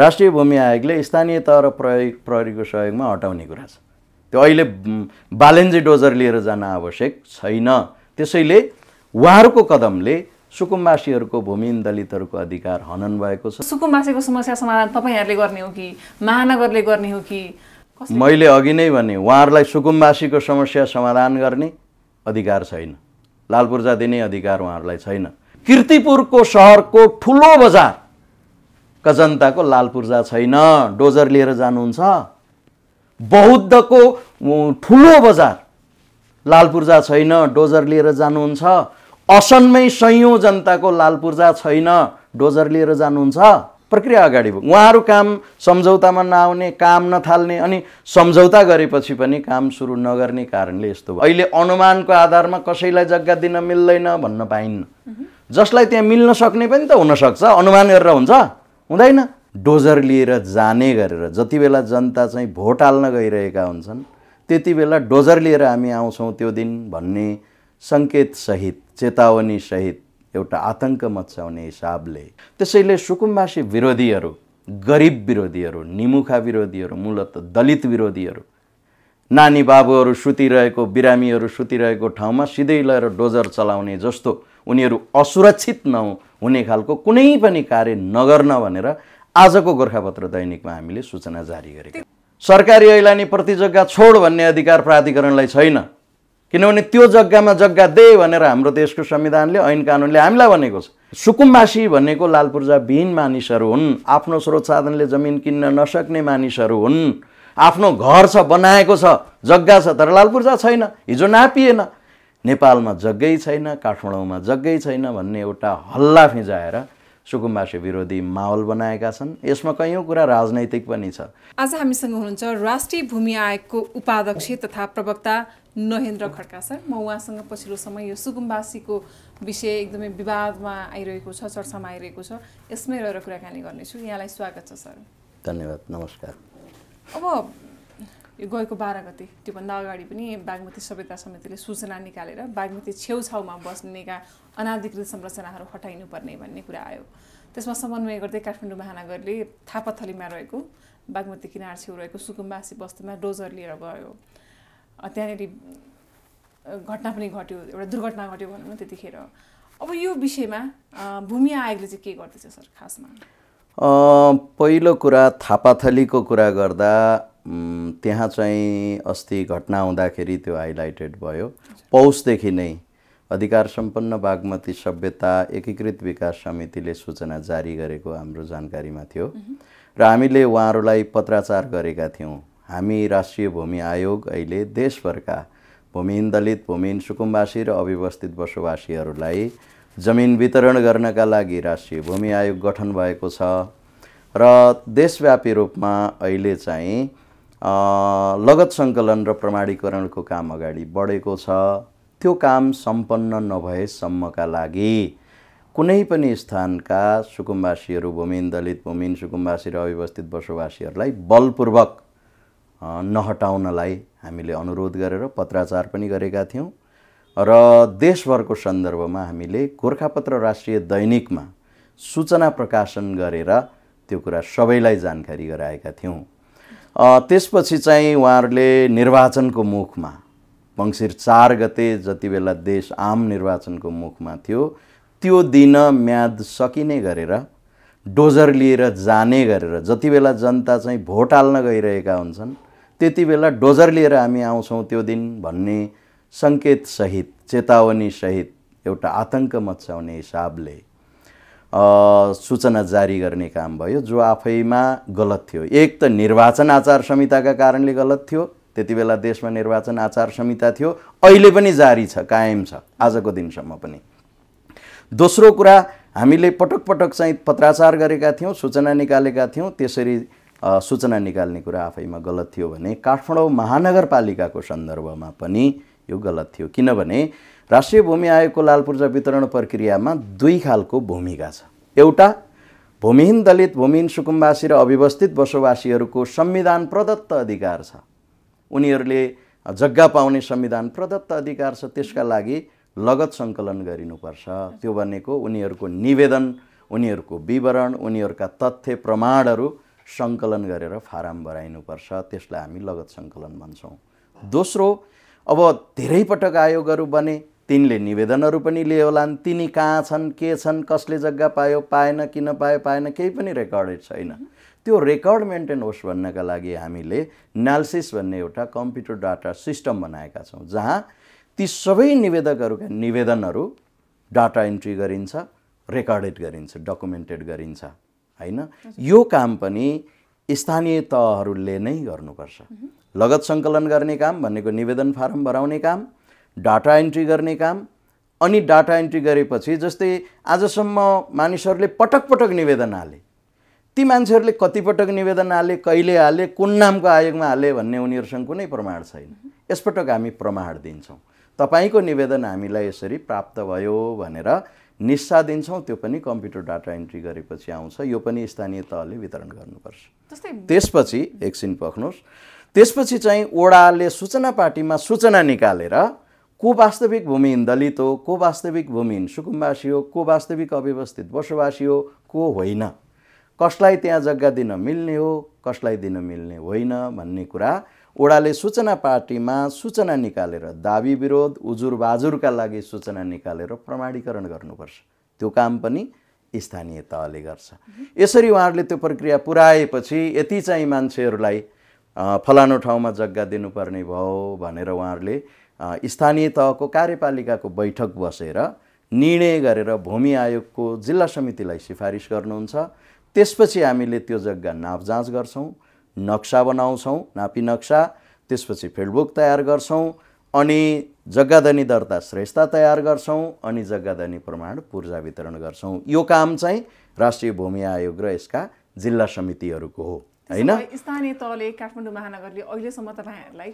राष्ट्रिय भूमि आयोगले स्थानीय तह र प्रयोग प्रहरीको सहयोगमा हटाउने कुरा छ। त्यो अहिले बालेन्जी डोजर लिएर जान आवश्यक छैन। त्यसैले उहाँहरूको कदमले सुकुम्बासीहरूको भूमिहीन दलितहरूको अधिकार हनन भएको छ। सुकुम्बासीको समस्या समाधान तपाईँहरूले गर्ने हो कि महानगरले गर्ने हो कि? मैले अघि नै भने उहाँहरूलाई सुकुम्बासीको समस्या समाधान गर्ने अधिकार छैन। लाल पूर्जा दिने अधिकार उहाँहरूलाई छैन। किर्तिपुरको सहरको ठुलो बजारका जनताको लाल पूर्जा छैन डोजर लिएर जानुहुन्छ। बौद्धको ठुलो बजार लाल पूर्जा छैन डोजर लिएर जानुहुन्छ। असनमै सयौँ जनताको लाल पूर्जा छैन डोजर लिएर जानुहुन्छ। प्रक्रिया अगाडि उहाँहरू काम सम्झौतामा नआउने काम नथाल्ने अनि सम्झौता गरेपछि पनि काम सुरु नगर्ने कारणले यस्तो भयो। अहिले अनुमानको आधारमा कसैलाई जग्गा दिन मिल्दैन भन्न पाइन्न। जसलाई त्यहाँ मिल्न सक्ने पनि त हुनसक्छ अनुमान गरेर हुन्छ। हुँदैन। डोजर लिएर जाने गरेर जति बेला जनता चाहिँ भोट हाल्न गइरहेका हुन्छन् त्यति बेला डोजर लिएर हामी आउँछौँ त्यो दिन भन्ने सङ्केतसहित चेतावनीसहित एउटा आतङ्क मचाउने हिसाबले। त्यसैले सुकुम्बासी विरोधीहरू गरिब विरोधीहरू निमुखा विरोधीहरू मूलत दलित विरोधीहरू नानी बाबुहरू सुतिरहेको बिरामीहरू सुतिरहेको ठाउँमा सिधै लगेर डोजर चलाउने जस्तो उनीहरू असुरक्षित नहुने खालको कुनै पनि कार्य नगर्न भनेर आजको गोर्खापत्र दैनिकमा हामीले सूचना जारी गरेका सरकारी ऐलानी प्रति जग्गा छोड भन्ने अधिकार प्राधिकरणलाई छैन। किनभने त्यो जग्गामा जग्गा दे भनेर हाम्रो देशको संविधानले ऐन कानुनले हामीलाई भनेको छ। सुकुम्बासी भनेको लाल पूर्जाविहीन मानिसहरू हुन्। आफ्नो स्रोत साधनले जमिन किन्न नसक्ने मानिसहरू हुन्। आफ्नो घर छ बनाएको छ जग्गा छ तर लाल पूर्जा छैन। हिजो नापिएन। नेपालमा जग्गै छैन काठमाडौँमा जग्गै छैन भन्ने एउटा हल्ला फिजाएर सुकुम्बासी विरोधी माहौल बनाएका छन्। यसमा कैयौँ कुरा राजनैतिक पनि छ। आज हामीसँग हुनुहुन्छ राष्ट्रिय भूमि आयोगको उपाध्यक्ष तथा प्रवक्ता नहेन्द्र खड्का सर। म उहाँसँग पछिल्लो समय यो सुकुम्बासीको विषय एकदमै विवादमा आइरहेको छ चर्चामा आइरहेको छ। यसमै रहेर कुराकानी गर्नेछु। यहाँलाई स्वागत छ सर। धन्यवाद। नमस्कार। अब यो गएको बाह्र गते त्योभन्दा अगाडि पनि बागमती सभ्यता समितिले सूचना निकालेर बागमती छेउछाउमा बस्नेका अनाधिकृत संरचनाहरू हटाइनुपर्ने भन्ने कुरा आयो। त्यसमा समन्वय गर्दै काठमाडौँ महानगरले थापाथलीमा रहेको बागमती किनार छेउ रहेको सुकुम्बासी बस्तीमा डोजर लिएर गयो। त्यहाँनिर घटना पनि घट्यो एउटा दुर्घटना घट्यो भनौँ न त्यतिखेर। अब यो विषयमा भूमि आयोगले चाहिँ के गर्दैछ सर खासमा? पहिलो कुरा थापाथलीको कुरा गर्दा त्यहाँ चाहिँ अस्ति घटना हुँदाखेरि त्यो हाइलाइटेड भयो। पौषदेखि नै अधिकार सम्पन्न बागमती सभ्यता एकीकृत विकास समितिले सूचना जारी गरेको हाम्रो जानकारीमा थियो। र हामीले उहाँहरूलाई पत्राचार गरेका थियौँ। हामी राष्ट्रिय भूमि आयोग अहिले देशभरका भूमिहीन दलित भूमिहीन सुकुम्बासी र अव्यवस्थित बसोबासीहरूलाई जमिन वितरण गर्नका लागि राष्ट्रिय भूमि आयोग गठन भएको छ। र देशव्यापी रूपमा अहिले चाहिँ लगत सङ्कलन र प्रमाणीकरणको काम अगाडि बढेको छ। त्यो काम सम्पन्न नभएसम्मका लागि कुनै पनि स्थानका सुकुम्बासीहरू भूमिहीन दलित भूमिहीन सुकुम्बासी र अव्यवस्थित बसोबासीहरूलाई बलपूर्वक नहटाउनलाई हामीले अनुरोध गरेर पत्राचार पनि गरेका थियौँ र देशभरको सन्दर्भमा हामीले गोर्खापत्र राष्ट्रिय दैनिकमा सूचना प्रकाशन गरेर त्यो कुरा सबैलाई जानकारी गराएका थियौँ। त्यसपछि चाहिँ उहाँहरूले निर्वाचनको मुखमा मङ्सिर चार गते जति बेला देश आम निर्वाचनको मुखमा थियो त्यो दिन म्याद सकिने गरेर डोजर लिएर जाने गरेर जति बेला जनता चाहिँ भोट हाल्न गइरहेका हुन्छन् त्यति बेला डोजर लिएर हामी आउँछौँ त्यो दिन भन्ने सङ्केतसहित चेतावनीसहित एउटा आतङ्क मचाउने हिसाबले। सूचना जारी गर्ने काम भयो जो आफैमा गलत थियो। एक त निर्वाचन आचार संहिताका कारणले गलत थियो त्यति बेला देशमा निर्वाचन आचार संहिता थियो अहिले पनि जारी छ कायम छ आजको दिनसम्म पनि। दोस्रो कुरा हामीले पटक पटक चाहिँ पत्राचार गरेका थियौँ सूचना निकालेका थियौँ त्यसरी सूचना निकाल्ने कुरा आफैमा गलत थियो भने काठमाडौँ महानगरपालिकाको सन्दर्भमा पनि यो गलत थियो। किनभने राष्ट्रिय भूमि आयोगको लाल पूर्जा वितरण प्रक्रियामा दुई खालको भूमिका छ। एउटा भूमिहीन दलित भूमिहीन सुकुम्बासी र अव्यवस्थित बसोबासीहरूको संविधान प्रदत्त अधिकार छ। उनीहरूले जग्गा पाउने संविधान प्रदत्त अधिकार छ त्यसका लागि लगत सङ्कलन गरिनुपर्छ। त्यो भनेको उनीहरूको निवेदन उनीहरूको विवरण उनीहरूका तथ्य प्रमाणहरू सङ्कलन गरेर फारम भराइनुपर्छ। त्यसलाई हामी लगत सङ्कलन भन्छौँ। दोस्रो अब धेरै पटक आयोगहरू बने तिनले निवेदनहरू पनि लिए होलान् तिनी कहाँ छन् के छन् कसले जग्गा पायो पाएन किन पायो पाएन केही पनि रेकर्डेड छैन। त्यो रेकर्ड मेन्टेन होस् भन्नका लागि हामीले नाल्सिस भन्ने एउटा कम्प्युटर डाटा सिस्टम बनाएका छौँ जहाँ ती सबै निवेदकहरूका निवेदनहरू डाटा इन्ट्री गरिन्छ रेकर्डेड गरिन्छ डकुमेन्टेड गरिन्छ होइन? यो काम पनि स्थानीय तहहरूले नै गर्नुपर्छ। लगत सङ्कलन गर्ने काम भनेको निवेदन फारम भराउने काम डाटा इन्ट्री गर्ने काम अनि डाटा इन्ट्री गरेपछि जस्तै आजसम्म मानिसहरूले पटक पटक निवेदन हाले। ती मान्छेहरूले कतिपटक निवेदन हाले कहिले हाले कुन नामको आयोगमा हाले भन्ने उनीहरूसँग कुनै प्रमाण छैन। यसपटक हामी प्रमाण दिन्छौँ। तपाईँको निवेदन हामीलाई यसरी प्राप्त भयो भनेर निस्सा दिन्छौँ। त्यो पनि कम्प्युटर डाटा इन्ट्री गरेपछि आउँछ। यो पनि स्थानीय तहले वितरण गर्नुपर्छ। त्यसपछि एकछिन पख्नुहोस् त्यसपछि चाहिँ ओडाले सूचना पार्टीमा सूचना निकालेर को वास्तविक भूमिहीन दलित हो को वास्तविक भूमिहीन सुकुम्बासी हो को वास्तविक अव्यवस्थित बसोबासी हो को होइन। कसलाई त्यहाँ जग्गा दिन मिल्ने हो कसलाई दिन मिल्ने होइन भन्ने कुरा ओडाले सूचना पार्टीमा सूचना निकालेर दाबी विरोध उजुर बाजुरका लागि सूचना निकालेर प्रमाणीकरण गर्नुपर्छ। त्यो काम पनि स्थानीय तहले गर्छ। यसरी उहाँहरूले त्यो प्रक्रिया पुऱ्याएपछि यति चाहिँ मान्छेहरूलाई फलानु ठाउँमा जग्गा दिनुपर्ने भयो भनेर उहाँहरूले स्थानीय तहको कार्यपालिकाको बैठक बसेर निर्णय गरेर भूमि आयोगको जिल्ला समितिलाई सिफारिस गर्नुहुन्छ। त्यसपछि हामीले त्यो जग्गा नाप जाँच गर्छौँ नक्सा बनाउँछौँ नापी नक्सा त्यसपछि फिल्डबुक तयार गर्छौँ अनि जग्गादनी दर्ता श्रेष्ठता तयार गर्छौँ अनि जग्गादनी प्रमाण पूर्जा वितरण गर्छौँ। यो काम चाहिँ राष्ट्रिय भूमि आयोग र यसका जिल्ला समितिहरूको हो होइन? स्थानीय तहले काठमाडौँ महानगरले अहिलेसम्म तपाईँहरूलाई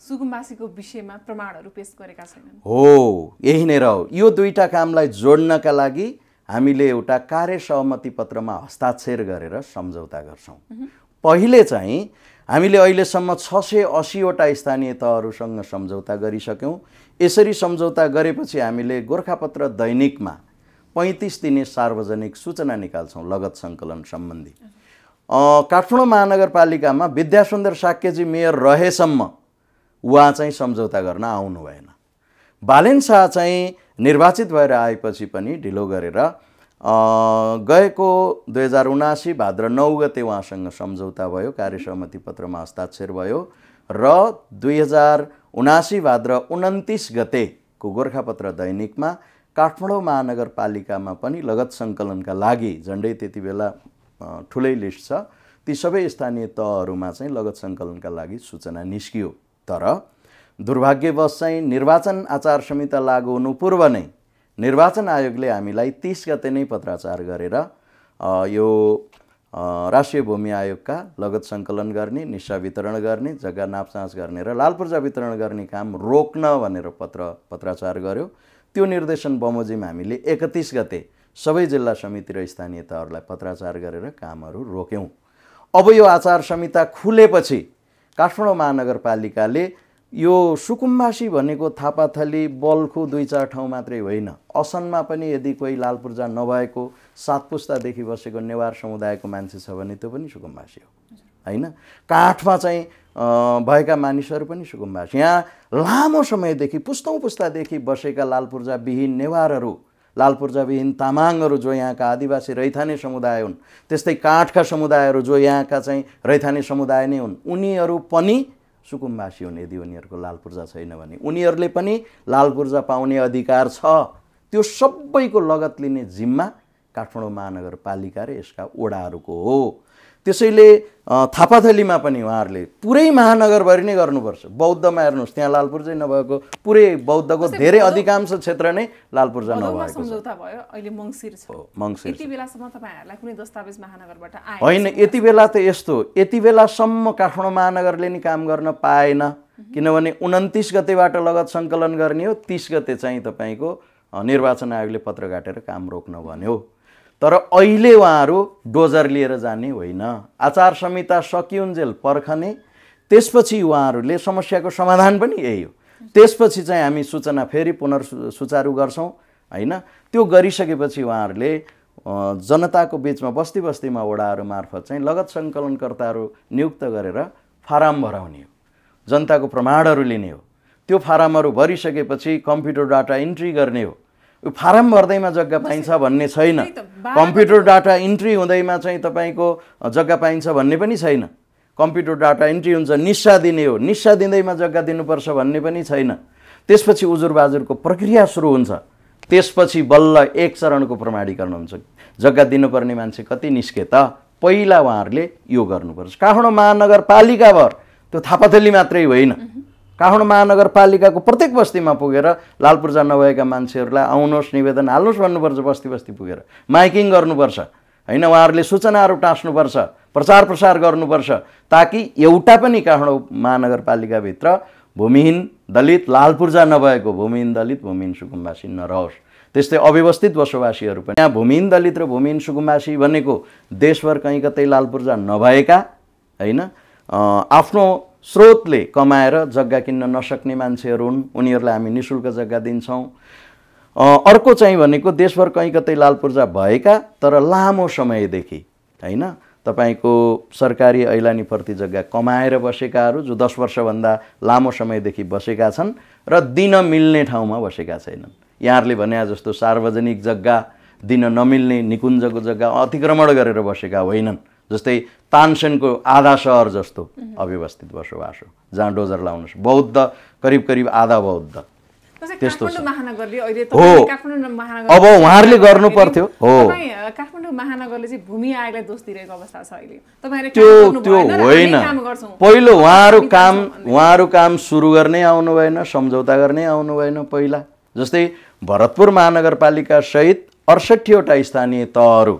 सुकुम्बासीको विषयमा प्रमाणहरू पेश गरेका छैनन्। हो यही नै रह यो दुईटा कामलाई जोड्नका लागि हामीले एउटा कार्य सहमति पत्रमा हस्ताक्षर गरेर सम्झौता गर्छौँ। पहिले चाहिँ हामीले अहिलेसम्म छ सय असीवटा स्थानीय तहहरूसँग सम्झौता गरिसक्यौँ। यसरी सम्झौता गरेपछि हामीले गोर्खापत्र दैनिकमा पैँतिस दिने सार्वजनिक सूचना निकाल्छौँ लगत सङ्कलन सम्बन्धी। काठमाडौँ महानगरपालिकामा विद्यासुन्दर साक्यजी मेयर रहेसम्म उहाँ चाहिँ सम्झौता गर्न आउनु भएन। बालेन शाह चाहिँ निर्वाचित भएर आएपछि पनि ढिलो गरेर गएको दुई हजार उनासी भाद्र नौ गते उहाँसँग सम्झौता भयो कार्य सहमति पत्रमा हस्ताक्षर भयो र दुई हजार उनासी भाद्र उन्तिस गतेको गोर्खापत्र दैनिकमा काठमाडौँ महानगरपालिकामा पनि लगत सङ्कलनका लागि झन्डै त्यति बेला ठुलै लिस्ट छ। ती सबै स्थानीय तहहरूमा चाहिँ लगत सङ्कलनका लागि सूचना निस्कियो। तर दुर्भाग्यवश चाहिँ निर्वाचन आचार संहिता लागू हुनु पूर्व नै निर्वाचन आयोगले हामीलाई तिस गते नै पत्राचार गरेर यो राष्ट्रिय भूमि आयोगका लगत सङ्कलन गर्ने निस्सा वितरण गर्ने जग्गा नापसाँच गर्ने र लाल पूर्जा वितरण गर्ने काम रोक्न भनेर पत्र पत्राचार गर्यो। त्यो निर्देशन बमोजिम हामीले एकतिस गते सबै जिल्ला समिति र स्थानीय तहहरूलाई पत्राचार गरेर कामहरू रोक्यौँ। अब यो आचार संहिता खुलेपछि काठमाडौँ महानगरपालिकाले यो सुकुम्बासी भनेको थापाथली बल्खु दुई चार ठाउँ मात्रै होइन। असनमा पनि यदि कोही लाल पूर्जा नभएको सात पुस्तादेखि बसेको नेवार समुदायको मान्छे छ भने त्यो पनि सुकुम्बासी हो। होइन? काठमा चाहिँ भएका मानिसहरू पनि सुकुम्बासी यहाँ लामो समयदेखि पुस्तौँ पुस्तादेखि बसेका लाल पूर्जाविहीन नेवारहरू लाल पूर्जाविहीन तामाङहरू जो यहाँका आदिवासी रैथाने समुदाय हुन् त्यस्तै काठका समुदायहरू जो यहाँका चाहिँ रैथाने समुदाय नै हुन् उनीहरू पनि सुकुम्बासी हुन् यदि उनीहरूको लाल पूर्जा छैन भने। उनीहरूले पनि लाल पूर्जा पाउने अधिकार छ। त्यो सबैको लगत लिने जिम्मा काठमाडौँ महानगरपालिका र यसका ओडाहरूको हो। त्यसैले थापाथलीमा पनि उहाँहरूले पुरै महानगरभरि नै गर्नुपर्छ। बौद्धमा हेर्नुहोस् त्यहाँ लाल पूर्जै नभएको पुरै बौद्धको धेरै अधिकांश क्षेत्र नै लाल पूर्जा भदौमा नभएको होइन यति बेला त यस्तो यति बेलासम्म काठमाडौँ महानगरले नि काम गर्न पाएन। किनभने उन्तिस गतेबाट लगत सङ्कलन गर्ने हो तिस गते चाहिँ तपाईँको निर्वाचन आयोगले पत्र काटेर काम रोक्न भन्यो। तर अहिले उहाँहरू डोजर लिएर जाने होइन। आचार संहिता सकिउन्जेल पर्खने त्यसपछि उहाँहरूले समस्याको समाधान पनि यही हो। त्यसपछि चाहिँ हामी सूचना फेरि पुनर् सुचारू गर्छौँ होइन। त्यो गरिसकेपछि उहाँहरूले जनताको बिचमा बस्ती बस्तीमा वडाहरू मार्फत चाहिँ लगत सङ्कलनकर्ताहरू नियुक्त गरेर फारम भराउने हो। जनताको प्रमाणहरू लिने हो। त्यो फारमहरू भरिसकेपछि कम्प्युटर डाटा इन्ट्री गर्ने हो। फारम भर्दैमा जग्गा पाइन्छ भन्ने छैन। कम्प्युटर डाटा इन्ट्री हुँदैमा चाहिँ तपाईँको जग्गा पाइन्छ भन्ने पनि छैन। कम्प्युटर डाटा इन्ट्री हुन्छ निस्सा दिने हो। निस्सा दिँदैमा जग्गा दिनुपर्छ भन्ने पनि छैन। त्यसपछि उजुर बाजुरको प्रक्रिया सुरु हुन्छ। त्यसपछि बल्ल एक चरणको प्रमाणीकरण हुन्छ। जग्गा दिनुपर्ने मान्छे कति निस्के त पहिला उहाँहरूले यो गर्नुपर्छ। काठमाडौँ महानगरपालिकाभर त्यो थापाथली मात्रै होइन। काठमाडौँ महानगरपालिकाको प्रत्येक बस्तीमा पुगेर लाल पूर्जा नभएका मान्छेहरूलाई आउनुहोस् निवेदन हाल्नुहोस् भन्नुपर्छ बस्ती बस्ती पुगेर। माइकिङ गर्नुपर्छ। होइन उहाँहरूले सूचनाहरू टाँस्नुपर्छ प्रचार प्रसार गर्नुपर्छ ताकि एउटा पनि काठमाडौँ महानगरपालिकाभित्र भूमिहीन दलित लाल पूर्जा नभएको भूमिहीन दलित भूमिहीन सुकुम्बासी नरहोस्। त्यस्तै अव्यवस्थित बसोबासीहरू पनि यहाँ भूमिहीन दलित र भूमिहीन सुकुम्बासी भनेको देशभर कहीँ कतै लाल पूर्जा नभएका होइन आफ्नो स्रोतले कमाएर जग्गा किन्न नसक्ने मान्छेहरू हुन्। उनीहरूलाई हामी नि शुल्क जग्गा दिन्छौँ। अर्को चाहिँ भनेको देशभर कहीँ कतै लाल पूर्जा भएका तर लामो समयदेखि होइन? तपाईँको सरकारी ऐलानीप्रति जग्गा कमाएर बसेकाहरू जो दस वर्षभन्दा लामो समयदेखि बसेका छन् र दिन मिल्ने ठाउँमा बसेका छैनन्। यहाँहरूले भने जस्तो सार्वजनिक जग्गा दिन नमिल्ने निकुञ्जको जग्गा अतिक्रमण गरेर बसेका होइनन्। जस्तै तानसेनको आधा सहर जस्तो अव्यवस्थित बसोबास हो जहाँ डोजर लाउनुहोस् बौद्ध करिब करिब आधा बौद्ध त्यस्तो छ। हो। अब उहाँहरूले गर्नु पर्थ्यो हो काठमाडौँ महानगरले चाहिँ भूमि आयोगलाई दोष दिइरहेको अवस्था छ अहिले तपाईँहरूले काम त्यो त्यो होइन। पहिलो उहाँहरू काम। उहाँहरू काम सुरु गर्नै आउनु भएन सम्झौता गर्नै आउनु भएन पहिला जस्तै भरतपुर महानगरपालिका सहित अडसट्ठीवटा स्थानीय तहहरू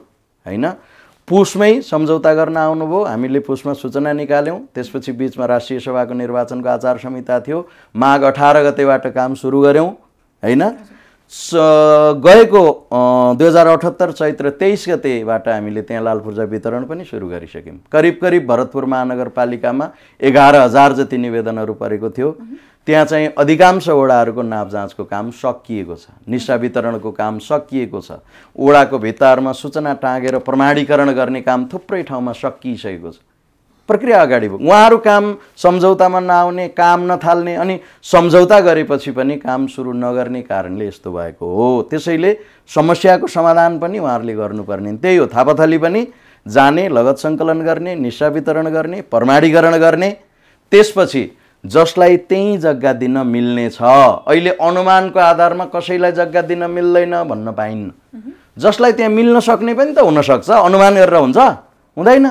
होइन पुसमै सम्झौता गर्न आउनुभयो। हामीले पुसमा सूचना निकाल्यौँ। त्यसपछि बिचमा राष्ट्रिय सभाको निर्वाचनको आचार संहिता थियो। माघ अठार गतेबाट काम सुरु गऱ्यौँ होइन? गएको दुई हजार अठहत्तर चैत्र तेइस गतेबाट हामीले त्यहाँ लाल पूर्जा वितरण पनि सुरु गरिसक्यौँ। करिब करिब भरतपुर महानगरपालिकामा एघार हजार जति निवेदनहरू परेको थियो। त्यहाँ चाहिँ अधिकांश वडाहरूको नाप जाँचको काम सकिएको छ। निशा वितरणको काम सकिएको छ। वडाको भित्ताहरूमा सूचना टाँगेर प्रमाणीकरण गर्ने काम थुप्रै ठाउँमा सकिसकेको छ। प्रक्रिया अगाडि भयो उहाँहरू काम सम्झौतामा नआउने काम नथाल्ने अनि सम्झौता गरेपछि पनि काम सुरु नगर्ने कारणले यस्तो भएको हो। त्यसैले समस्याको समाधान पनि उहाँहरूले गर्नुपर्ने। त्यही हो थापाथली पनि जाने लगत सङ्कलन गर्ने निशा वितरण गर्ने प्रमाणीकरण गर्ने। त्यसपछि जसलाई त्यहीँ जग्गा दिन मिल्ने छ अहिले अनुमानको आधारमा कसैलाई जग्गा दिन मिल्दैन भन्न पाइन्न। जसलाई त्यहाँ मिल्न सक्ने पनि त हुनसक्छ अनुमान गरेर हुन्छ हुँदैन।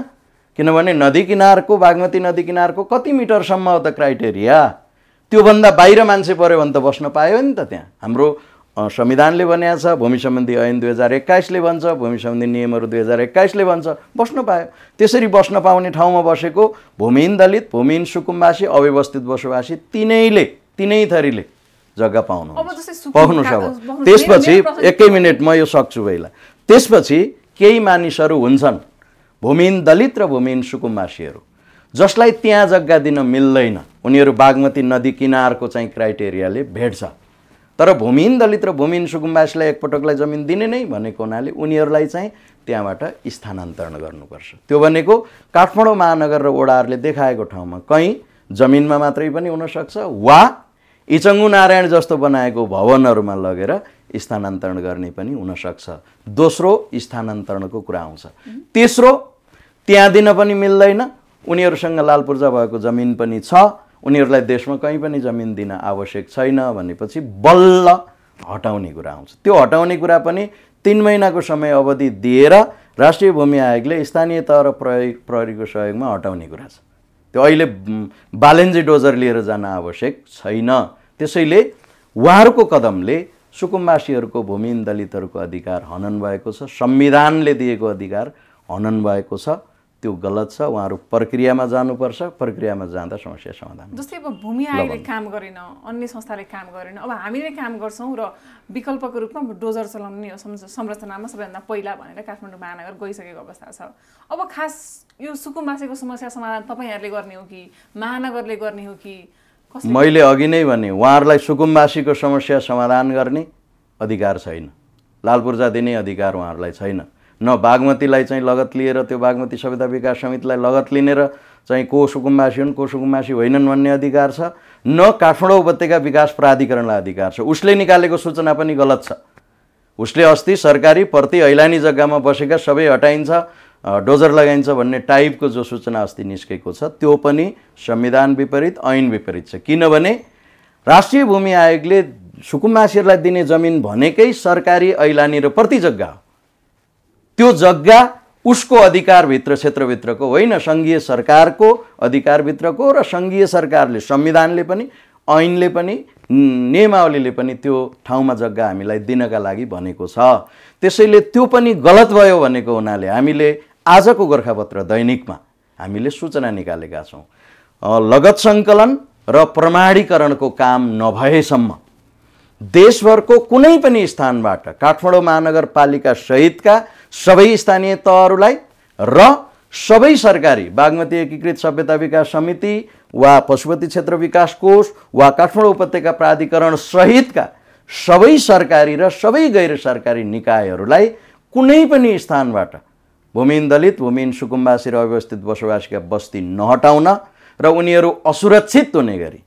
किनभने नदी किनारको बागमती नदी किनारको कति मिटरसम्म हो त क्राइटेरिया? त्योभन्दा बाहिर मान्छे पऱ्यो भने त बस्न पायो नि त त्यहाँ। हाम्रो संविधानले भनेको छ भूमि सम्बन्धी ऐन दुई हजार एक्काइसले भन्छ भूमि सम्बन्धी नियमहरू दुई हजार एक्काइसले भन्छ बस्न पायो। त्यसरी बस्न पाउने ठाउँमा बसेको भूमिहीन दलित भूमिहीन सुकुम्बासी अव्यवस्थित बसोबासी तिनैले तिनै थरीले जग्गा पाउनु अब पाउनुहोस्। त्यसपछि एकै मिनट म यो सक्छु पहिला त्यसपछि केही मानिसहरू हुन्छन् भूमिहीन दलित र भूमिहीन सुकुम्बासीहरू जसलाई त्यहाँ जग्गा दिन मिल्दैन। उनीहरू बागमती नदी किनारको चाहिँ क्राइटेरियाले भेट्छ। तर भूमिहीन दलित र भूमिहीन सुकुम्बासीलाई एकपटकलाई जमिन दिने नै भनेको हुनाले उनीहरूलाई चाहिँ त्यहाँबाट स्थानान्तरण गर्नुपर्छ। त्यो भनेको काठमाडौँ महानगर र वडाहरूले देखाएको ठाउँमा कहीँ जमिनमा मात्रै पनि हुनसक्छ वा इचङ्गु नारायण जस्तो बनाएको भवनहरूमा लगेर स्थानान्तरण गर्ने पनि हुनसक्छ। दोस्रो स्थानान्तरणको कुरा आउँछ। तेस्रो त्यहाँ दिन पनि मिल्दैन। उनीहरूसँग लाल पूर्जा भएको जमिन पनि छ। उनीहरूलाई देशमा कहीँ पनि जमिन दिन आवश्यक छैन भनेपछि बल्ल हटाउने कुरा आउँछ। त्यो हटाउने कुरा पनि तिन महिनाको समय अवधि दिएर राष्ट्रिय भूमि आयोगले स्थानीय तह र प्रहरी प्रहरीको सहयोगमा हटाउने कुरा छ। त्यो अहिले बालेन्जी डोजर लिएर जान आवश्यक छैन। त्यसैले उहाँहरूको कदमले सुकुम्बासीहरूको भूमिहीन दलितहरूको अधिकार हनन भएको छ। संविधानले दिएको अधिकार हनन भएको छ। त्यो गलत छ उहाँहरू प्रक्रियामा जानुपर्छ प्रक्रियामा जाँदा समस्या समाधान। जस्तै अब भूमि आयोगले काम गरेन अन्य संस्थाले काम गरेन अब हामीले काम गर्छौँ र विकल्पको रूपमा डोजर चलाउनु संरचनामा सबैभन्दा पहिला भनेर काठमाडौँ महानगर गइसकेको अवस्था छ। अब खास यो सुकुम्बासीको समस्या समाधान तपाईँहरूले गर्ने हो कि महानगरले गर्ने हो कि मैले अघि नै भने उहाँहरूलाई सुकुम्बासीको समस्या समाधान गर्ने अधिकार छैन। लाल पूर्जा दिने अधिकार उहाँहरूलाई छैन। न बागमतीलाई चाहिँ लगत लिएर त्यो बागमती सभ्यता विकास समितिलाई लगत लिनेर चाहिँ को सुकुम्बासी हुन्। को सुकुम्बासी होइनन् भन्ने अधिकार छ न काठमाडौँ उपत्यका विकास प्राधिकरणलाई अधिकार छ। उसले निकालेको सूचना पनि गलत छ। उसले अस्ति सरकारी प्रति ऐलानी जग्गामा बसेका सबै हटाइन्छ डोजर लगाइन्छ भन्ने टाइपको जो सूचना अस्ति निस्केको छ त्यो पनि संविधान विपरीत ऐन विपरीत छ। किनभने राष्ट्रिय भूमि आयोगले सुकुम्बासीहरूलाई दिने जमिन भनेकै सरकारी ऐलानी र प्रति जग्गा हो। त्यो जग्गा उसको अधिकारभित्र क्षेत्रभित्रको होइन सङ्घीय सरकारको अधिकारभित्रको र सङ्घीय सरकारले संविधानले पनि ऐनले पनि नियमावलीले पनि त्यो ठाउँमा जग्गा हामीलाई दिनका लागि भनेको छ। त्यसैले त्यो पनि गलत भयो भनेको हुनाले हामीले आजको गोर्खापत्र दैनिकमा हामीले सूचना निकालेका छौँ। लगत सङ्कलन र प्रमाणीकरणको काम नभएसम्म देशभरको कुनै पनि स्थानबाट काठमाडौँ महानगरपालिका सहितका सबै स्थानीय तहहरूलाई र सबै सरकारी बागमती एकीकृत सभ्यता विकास समिति वा पशुपति क्षेत्र विकास कोष वा काठमाडौँ उपत्यका प्राधिकरण सहितका सबै सरकारी र सबै गैर सरकारी निकायहरूलाई कुनै पनि स्थानबाट भूमिहीन दलित भूमिहीन सुकुम्बासी र अव्यवस्थित बसोबासीका बस्ती नहटाउन र उनीहरू असुरक्षित हुने गरी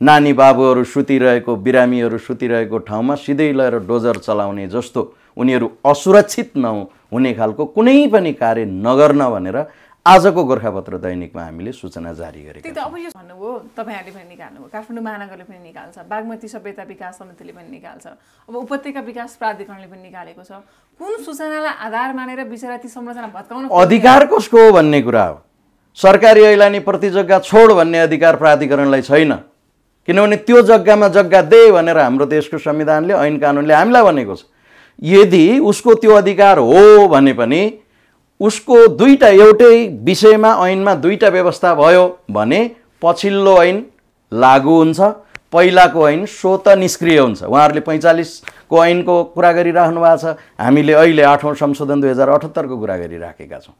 नानी बाबुहरू सुतिरहेको बिरामीहरू सुतिरहेको ठाउँमा सिधै लगेर डोजर चलाउने जस्तो उनीहरू असुरक्षित नहु हुने खालको कुनै पनि कार्य नगर्न भनेर आजको गोर्खापत्र दैनिकमा हामीले सूचना जारी गरेका त्यही त अब यो भन्नुभयो तपाईँहरूले पनि निकाल्नुभयो काठमाडौँ महानगरले पनि निकाल्छ बागमती सभ्यता विकास समितिले पनि निकाल्छ अब उपत्यका विकास प्राधिकरणले पनि निकालेको छ। कुन सूचनालाई आधार मानेर बिचरा ती संरचना भत्काउन अधिकार कसको हो भन्ने कुरा हो। सरकारी ऐलानी प्रति जग्गा छोड भन्ने अधिकार प्राधिकरणलाई छैन। किनभने त्यो जग्गामा जग्गा दे भनेर हाम्रो देशको संविधानले ऐन कानुनले हामीलाई भनेको छ। यदि उसको त्यो अधिकार हो भने पनि उसको दुईवटा एउटै विषयमा ऐनमा दुईवटा व्यवस्था भयो भने पछिल्लो ऐन लागू हुन्छ पहिलाको ऐन स्वत निष्क्रिय हुन्छ। उहाँहरूले पैँचालिसको ऐनको कुरा गरिराख्नु भएको छ। हामीले अहिले आठौँ संशोधन दुई हजार अठहत्तरको कुरा गरिराखेका छौँ।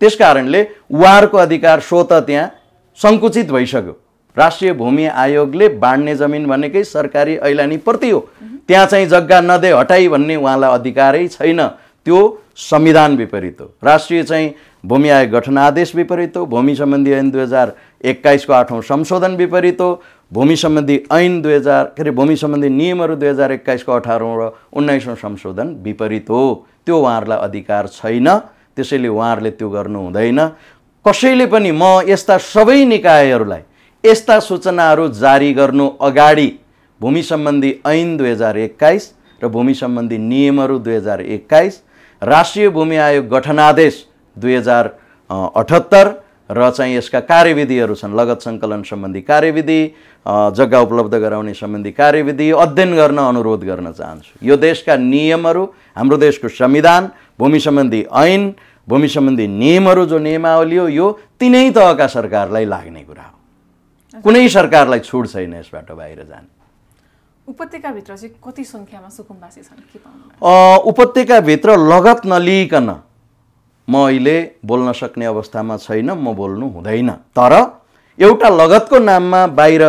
त्यस कारणले उहाँहरूको अधिकार स्वत त्यहाँ सङ्कुचित भइसक्यो। राष्ट्रिय भूमि आयोगले बाँड्ने जमिन भनेकै सरकारी ऐलानी प्रति हो। त्यहाँ चाहिँ जग्गा नदे हटाई भन्ने उहाँलाई अधिकारै छैन। त्यो संविधान विपरीत हो। राष्ट्रिय चाहिँ भूमि आयोग गठन आदेश विपरीत हो। भूमि सम्बन्धी ऐन दुई हजार एक्काइसको आठौँ संशोधन विपरीत हो। भूमि सम्बन्धी ऐन दुई हजार के अरे भूमि सम्बन्धी नियमहरू दुई हजार एक्काइसको अठारौँ र उन्नाइसौँ संशोधन विपरीत हो। त्यो उहाँहरूलाई अधिकार छैन। त्यसैले उहाँहरूले त्यो गर्नु हुँदैन। कसैले पनि म यस्ता सबै निकायहरूलाई यस्ता सूचनाहरू जारी गर्नु अगाडि भूमि सम्बन्धी ऐन दुई हजार एक्काइस र भूमि सम्बन्धी नियमहरू दुई हजार एक्काइस राष्ट्रिय भूमि आयोग गठनादेश दुई हजार अठहत्तर र चाहिँ यसका कार्यविधिहरू छन् लगत सङ्कलन सम्बन्धी कार्यविधि जग्गा उपलब्ध गराउने सम्बन्धी कार्यविधि अध्ययन गर्न अनुरोध गर्न चाहन्छु। यो देशका नियमहरू हाम्रो देशको संविधान भूमि सम्बन्धी ऐन भूमि सम्बन्धी नियमहरू जो नियमावली हो यो तिनै तहका सरकारलाई लाग्ने कुरा हो। कुनै सरकारलाई छुट छैन यसबाट बाहिर जाने। उपत्यकाभित्र चाहिँ कति सङ्ख्यामा सुकुम्बासी छन्? के उपत्यकाभित्र लगत नलिइकन म अहिले बोल्न सक्ने अवस्थामा छैन म बोल्नु हुँदैन। तर एउटा लगतको नाममा बाहिर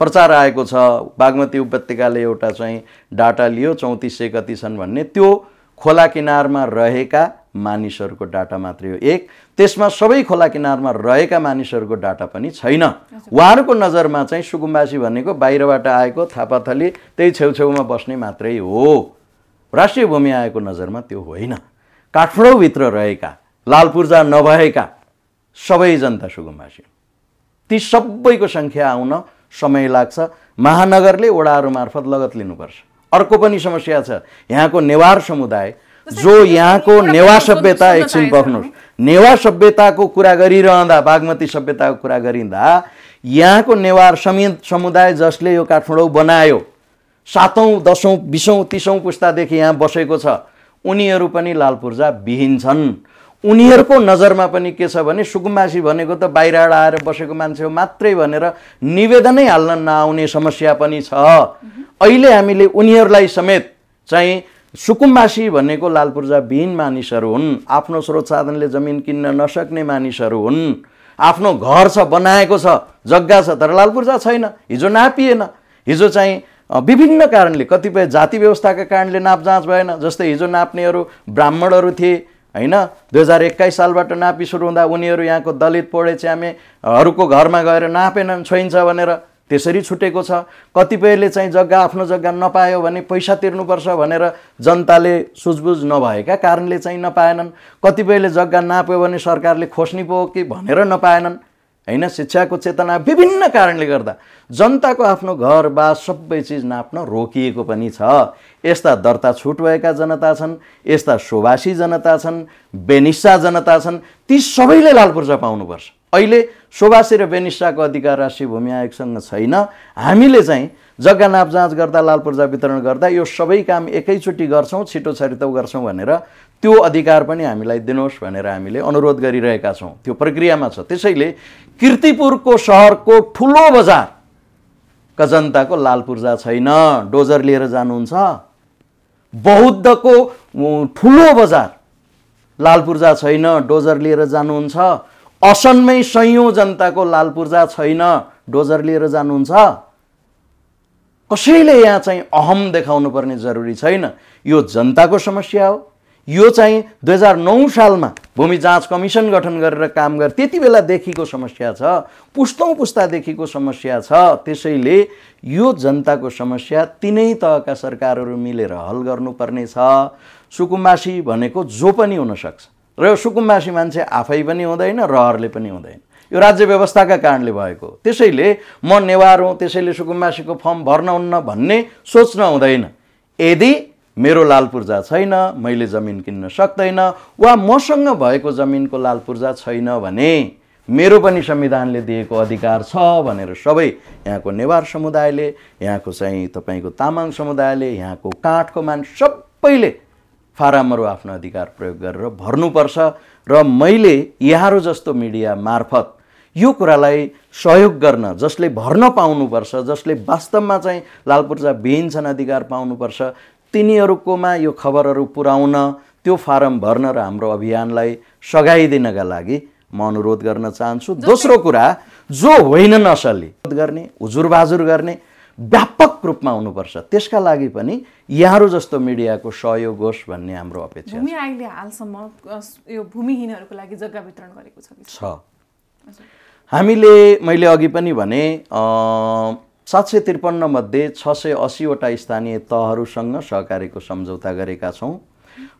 प्रचार आएको छ बागमती उपत्यकाले एउटा चाहिँ डाटा लियो चौतिस सय कति छन् भन्ने त्यो खोला किनारमा रहेका मानिसहरूको डाटा मात्रै हो। एक त्यसमा सबै खोला किनारमा रहेका मानिसहरूको डाटा पनि छैन। उहाँहरूको नजरमा चाहिँ सुकुम्बासी भनेको बाहिरबाट आएको थापाथली त्यही छेउछेउमा बस्ने मात्रै हो। राष्ट्रिय भूमि आयोगको नजरमा त्यो होइन। काठमाडौँभित्र रहेका लाल पूर्जा नभएका सबै जनता सुकुम्बासी हुन्। ती सबैको सङ्ख्या आउन समय लाग्छ। महानगरले वडाहरू मार्फत लगत लिनुपर्छ। अर्को पनि समस्या छ। यहाँको नेवार समुदाय जो यहाँको नेवा सभ्यता एकछिन बस्नुहोस् नेवा सभ्यताको कुरा गरिरहँदा बागमती सभ्यताको कुरा गरिँदा यहाँको नेवार समी समुदाय जसले यो काठमाडौँ बनायो सातौँ दसौँ बिसौँ तिसौँ पुस्तादेखि यहाँ बसेको छ उनीहरू पनि लाल पूर्जा विहीन छन्। उनीहरूको नजरमा पनि के छ भने सुकुम्बासी भनेको त बाहिरबाट आएर बसेको मान्छे हो मात्रै भनेर निवेदनै हाल्न नआउने समस्या पनि छ। अहिले हामीले उनीहरूलाई समेत चाहिँ सुकुम्बासी भनेको लाल पूर्जा विहीन मानिसहरू हुन्। आफ्नो स्रोत साधनले जमिन किन्न नसक्ने मानिसहरू हुन्। आफ्नो घर छ बनाएको छ जग्गा छ तर लाल पूर्जा छैन हिजो नापिएन। हिजो चाहिँ विभिन्न कारणले कतिपय जाति व्यवस्थाका कारणले नाप जाँच भएन जस्तै हिजो नाप्नेहरू ब्राह्मणहरू थिए होइन? दुई हजार एक्काइस सालबाट नापी सुरु हुँदा उनीहरू यहाँको दलित पोडे च्यामेहरूको घरमा गएर नापेनन् छोइन्छ भनेर। त्यसरी छुटेको छ। कतिपयले चाहिँ जग्गा आफ्नो जग्गा नपायो भने पैसा तिर्नुपर्छ भनेर जनताले सुझबुझ नभएका कारणले चाहिँ नपाएनन्। कतिपयले जग्गा नाप्यो भने सरकारले खोज्ने पो कि भनेर नपाएनन्। होइन शिक्षाको चेतना विभिन्न कारणले गर्दा जनताको आफ्नो घर बा सबै चिज नाप्न रोकिएको पनि छ। यस्ता दर्ता छुट भएका जनता छन् यस्ता शोभासी जनता छन् बेनिस्सा जनता छन् ती सबैले लाल पूर्जा पाउनुपर्छ। अहिले शोभासी र बेनिस्साको अधिकार राष्ट्रिय भूमि आयोगसँग छैन। हामीले चाहिँ जग्गा नाप जाँच गर्दा लाल पूर्जा वितरण गर्दा यो सबै काम एकैचोटि गर्छौँ छिटो छरितो गर्छौँ भनेर त्यो अधिकार पनि हामीलाई दिनुहोस् भनेर हामीले अनुरोध गरिरहेका छौँ। त्यो प्रक्रियामा छ। त्यसैले किर्तिपुरको सहरको ठुलो बजारका जनताको लाल पूर्जा छैन। डोजर लिएर जानुहुन्छ। बौद्धको ठुलो बजार लाल पूर्जा छैन। डोजर लिएर जानुहुन्छ। असनमै सयौँ जनताको लाल पूर्जा छैन। डोजर लिएर जानुहुन्छ। कसैले यहाँ चाहिँ अहम देखाउनु पर्ने जरुरी छैन। यो जनताको समस्या हो। यो चाहिँ दुई हजार नौ सालमा भूमि जाँच कमिसन गठन गरेर काम गरे त्यति बेलादेखिको समस्या छ। पुस्तौँ पुस्तादेखिको समस्या छ। त्यसैले यो जनताको समस्या तिनै तहका सरकारहरू मिलेर हल गर्नुपर्ने छ। सुकुम्बासी भनेको जो पनि हुनसक्छ र यो सुकुम्बासी मान्छे आफै पनि हुँदैन रहरले पनि हुँदैन। यो राज्य व्यवस्थाका कारणले भएको। त्यसैले म नेवार हुँ त्यसैले सुकुम्बासीको फर्म भर्न हुन्न भन्ने सोच्न हुँदैन। यदि मेरो लाल पूर्जा छैन मैले जमिन किन्न सक्दैन वा मसँग भएको जमिनको लाल पूर्जा छैन भने मेरो पनि संविधानले दिएको अधिकार छ भनेर सबै यहाँको नेवार समुदायले यहाँको चाहिँ तपाईँको तामाङ समुदायले यहाँको काठको मान्छे सबैले फारामहरू आफ्नो अधिकार प्रयोग गरेर भर्नुपर्छ र मैले यहाँहरू जस्तो मिडिया मार्फत यो कुरालाई सहयोग गर्न जसले भर्न पाउनुपर्छ जसले वास्तवमा चाहिँ लाल पूर्जा विहीन छन् अधिकार पाउनुपर्छ तिनीहरूकोमा यो खबरहरू पुर्याउन त्यो फारम भर्न र हाम्रो अभियानलाई सघाइदिनका लागि म अनुरोध गर्न चाहन्छु। दोस्रो कुरा जो होइन नसली गर्ने हुजुर बाजुर गर्ने व्यापक रूपमा हुनुपर्छ। त्यसका लागि पनि यहाँहरू जस्तो मिडियाको सहयोग होस् भन्ने हाम्रो अपेक्षा भूमि आयोगले हालसम्म यो भूमिहीनहरूको लागि जग्गा वितरण गरेको छ हामीले मैले अघि पनि भने सात सय त्रिपन्नमध्ये छ सय असीवटा स्थानीय तहहरूसँग सहकारीको सम्झौता गरेका छौँ।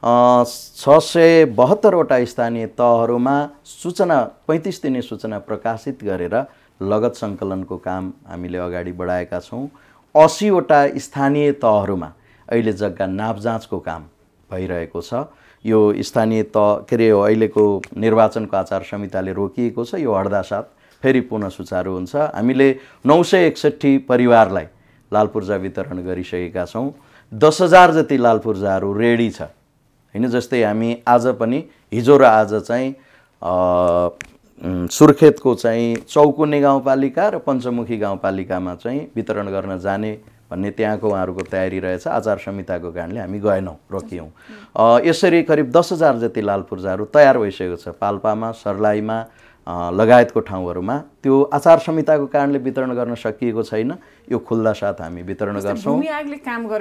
छ सय बहत्तरवटा स्थानीय तहहरूमा सूचना पैँतिस दिने सूचना प्रकाशित गरेर लगत सङ्कलनको काम हामीले अगाडि बढाएका छौँ। असीवटा स्थानीय तहहरूमा अहिले जग्गा नाप जाँचको काम भइरहेको छ। यो स्थानीय तह के अरे अहिलेको निर्वाचनको आचार संहिताले रोकिएको छ। यो हड्दासाथ फेरि पुनः सुचारू हुन्छ। हामीले नौ सय एकसट्ठी परिवारलाई लाल पूर्जा वितरण गरिसकेका छौँ। दस हजार जति लाल पूर्जाहरू रेडी छ। होइन जस्तै हामी आज पनि हिजो र आज चाहिँ सुर्खेतको चाहिँ चौकुने गाउँपालिका र पञ्चमुखी गाउँपालिकामा चाहिँ वितरण गर्न जाने भन्ने त्यहाँको उहाँहरूको तयारी रहेछ। आचार संहिताको कारणले हामी गएनौँ रोकियौँ। यसरी करिब दस हजार जति लाल पूर्जाहरू तयार भइसकेको छ। पाल्पामा सर्लाहीमा लगायतको ठाउँहरूमा। त्यो आचार संहिताको कारणले वितरण गर्न सकिएको छैन। यो खुल्दा साथ हामी वितरण गर्छौँ।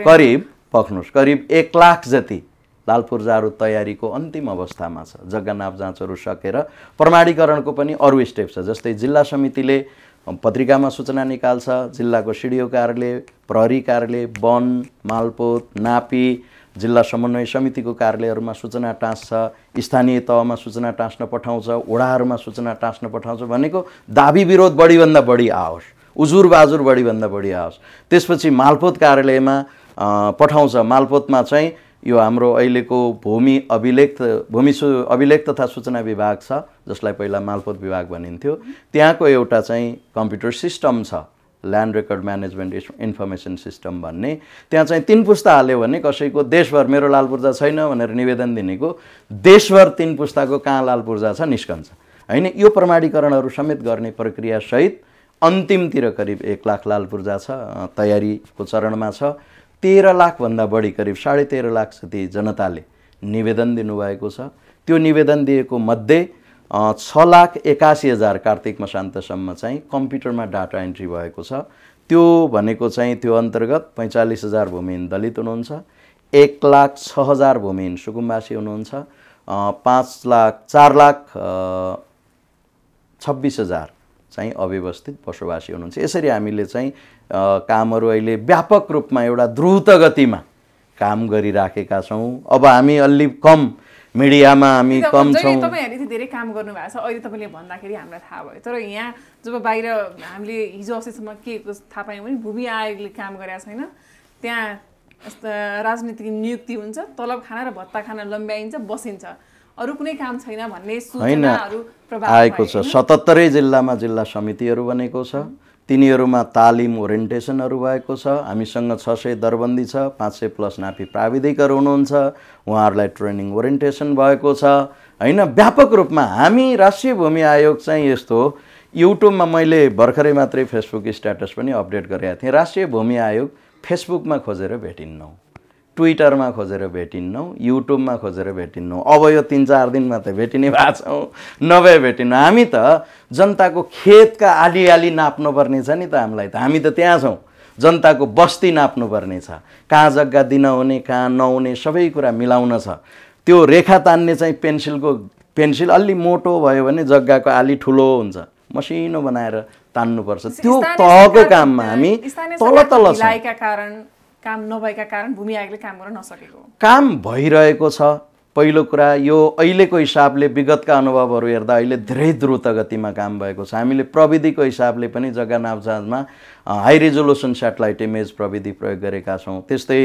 करिब पक्नुहोस् करिब एक लाख जति लाल पूर्जाहरू तयारीको अन्तिम अवस्थामा छ। जग्गा नाप जाँचहरू सकेर प्रमाणीकरणको पनि अरू स्टेप छ जस्तै जिल्ला समितिले पत्रिकामा सूचना निकाल्छ जिल्लाको सिडिओ कार्यालय प्रहरी कार्यालय वन मालपोत नापी जिल्ला समन्वय समितिको कार्यालयहरूमा सूचना टाँस्छ स्थानीय तहमा सूचना टाँस्न पठाउँछ ओडाहरूमा सूचना टाँस्न पठाउँछ भनेको दाबी विरोध बढीभन्दा बढी आओस् उजुर बाजुर बढीभन्दा बढी आओस्। त्यसपछि मालपोत कार्यालयमा पठाउँछ। मालपोतमा चाहिँ यो हाम्रो अहिलेको भूमि अभिलेख भूमि सु अभिलेख तथा सूचना विभाग छ जसलाई पहिला मालपोत विभाग भनिन्थ्यो। त्यहाँको एउटा चाहिँ कम्प्युटर सिस्टम छ land record management information system भन्ने। त्यहाँ चाहिँ तिन पुस्ता हाल्यो भने कसैको देशभर मेरो लाल पूर्जा छैन भनेर निवेदन दिनेको देशभर तिन पुस्ताको कहाँ लाल पूर्जा छ निस्कन्छ होइन यो प्रमाणीकरणहरू समेत गर्ने प्रक्रियासहित अन्तिमतिर करिब एक लाख लाल पूर्जा छ तयारीको चरणमा छ। तेह्र लाखभन्दा बढी करिब साढे तेह्र लाख जति जनताले निवेदन दिनुभएको छ। त्यो निवेदन दिएको मध्ये छ लाख एकासी हजार कार्तिक मसान्तसम्म चाहिँ कम्प्युटरमा डाटा इन्ट्री भएको छ। त्यो भनेको चाहिँ त्यो अन्तर्गत पैँचालिस हजार भूमिहीन दलित हुनुहुन्छ एक लाख छ हजार भूमिहीन सुकुम्बासी हुनुहुन्छ पाँच लाख चार लाख छब्बिस हजार चाहिँ अव्यवस्थित बसोबासी हुनुहुन्छ। यसरी हामीले चाहिँ कामहरू अहिले व्यापक रूपमा एउटा द्रुत गतिमा काम गरिराखेका छौँ। अब हामी अलि कम मिडियामा हामी कम छौँ। तपाईँहरूले यति धेरै काम गर्नुभएको छ अहिले तपाईँले भन्दाखेरि हामीलाई थाहा भयो। तर यहाँ जब बाहिर हामीले हिजो अस्तिसम्म के थाहा पायौँ भने भूमि आयोगले काम गरेका छैन। त्यहाँ राजनीतिक नियुक्ति हुन्छ तलब खाना र भत्ता खाना लम्ब्याइन्छ बसिन्छ। अरू कुनै काम छैन भन्ने सूचनाहरू आएको छ। सतहत्तरै जिल्लामा जिल्ला समितिहरू बनेको छ। तिनीहरूमा तालिम ओरिएन्टेसनहरू भएको छ। हामीसँग छ सय दरबन्दी छ पाँच सय प्लस नापी प्राविधिकहरू हुनुहुन्छ। उहाँहरूलाई ट्रेनिङ ओरिएन्टेसन भएको छ। होइन व्यापक रूपमा हामी राष्ट्रिय भूमि आयोग चाहिँ यस्तो युट्युबमा मैले भर्खरै मात्रै फेसबुक स्ट्याटस पनि अपडेट गरेका थिएँ। राष्ट्रिय भूमि आयोग फेसबुकमा खोजेर भेटिन्नौँ ट्विटरमा खोजेर भेटिन्नौँ युट्युबमा खोजेर भेटिन्नौँ। अब यो तिन चार दिनमा त भेटिने भएको छौँ नभए भेटिन्नौँ। हामी त जनताको खेतका आली आली नाप्नुपर्ने छ नि त हामीलाई त। हामी त त्यहाँ छौँ। जनताको बस्ती नाप्नुपर्ने छ। कहाँ जग्गा दिन हुने कहाँ नहुने सबै कुरा मिलाउन छ। त्यो रेखा तान्ने चाहिँ पेन्सिलको पेन्सिल अलि मोटो भयो भने जग्गाको आली ठुलो हुन्छ। मसिनो बनाएर तान्नुपर्छ। त्यो तहको काममा हामी तल तल कारण काम नभएका कारण भूमि आयोगले काम गर्न नसकेको काम भइरहेको छ। पहिलो कुरा यो अहिलेको हिसाबले विगतका अनुभवहरू हेर्दा अहिले धेरै द्रुत गतिमा काम भएको छ। हामीले प्रविधिको हिसाबले पनि जग्गा नापजाँचमा हाई रेजोल्युसन सेटेलाइट इमेज प्रविधि प्रयोग गरेका छौँ। त्यस्तै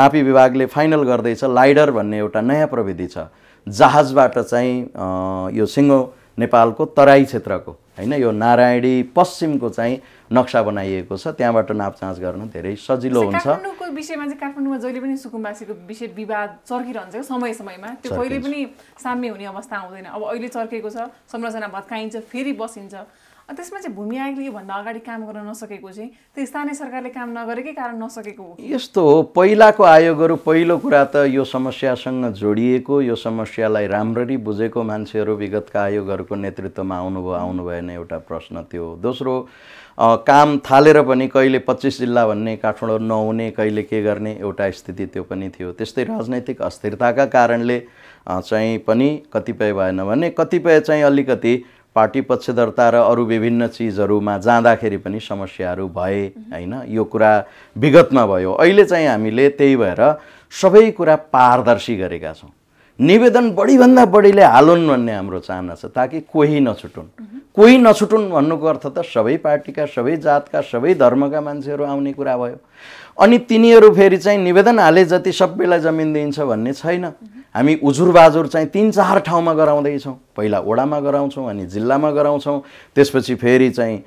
नापी विभागले फाइनल गर्दैछ। लाइडर भन्ने एउटा नयाँ प्रविधि छ। जहाजबाट चाहिँ यो सिङ्गो नेपालको तराई क्षेत्रको। होइन यो नारायणी पश्चिमको चाहिँ नक्सा बनाइएको छ त्यहाँबाट नापजाँच गर्न धेरै सजिलो हुन्छ। काठमाडौँको विषयमा चाहिँ काठमाडौँमा जहिले पनि सुकुम्बासीको विषय विवाद चर्किरहन्छ समय समयमा। त्यो कहिले पनि साम्य हुने अवस्था आउँदैन। अब अहिले चर्केको छ संरचना भत्काइन्छ फेरि बसिन्छ। त्यसमा चाहिँ भूमि आयोगले योभन्दा अगाडि काम गर्न नसकेको चाहिँ त्यो स्थानीय सरकारले काम नगरेकै कारण नसकेको हो यस्तो हो पहिलाको आयोगहरू पहिलो कुरा त यो समस्यासँग जोडिएको यो समस्यालाई राम्ररी बुझेको मान्छेहरू विगतका आयोगहरूको नेतृत्वमा आउनुभयो आउनु भएन एउटा प्रश्न त्यो। दोस्रो काम थालेर पनि कहिले पच्चिस जिल्ला भन्ने काठमाडौँ नहुने कहिले के गर्ने एउटा स्थिति त्यो पनि थियो त्यस्तै राजनैतिक अस्थिरताका कारणले चाहिँ पनि कतिपय भएन भने कतिपय चाहिँ अलिकति पार्टी पक्षधरता र अरू विभिन्न चिजहरूमा जाँदाखेरि पनि समस्याहरू भए होइन? यो कुरा विगतमा भयो। अहिले चाहिँ हामीले त्यही भएर सबै कुरा पारदर्शी गरेका छौँ। निवेदन बढीभन्दा बढीले हालुन् भन्ने हाम्रो चाहना छ ताकि कोही नछुटुन्। कोही नछुटुन् भन्नुको अर्थ त सबै पार्टीका सबै जातका सबै धर्मका मान्छेहरू आउने कुरा भयो। अनि तिनीहरू फेरि चाहिँ निवेदन हाले जति सबैलाई जमिन दिइन्छ भन्ने छैन। हामी उजुरबाजुर चाहिँ तिन चार ठाउँमा गराउँदैछौँ पहिला ओडामा गराउँछौँ अनि जिल्लामा गराउँछौँ। त्यसपछि फेरि चाहिँ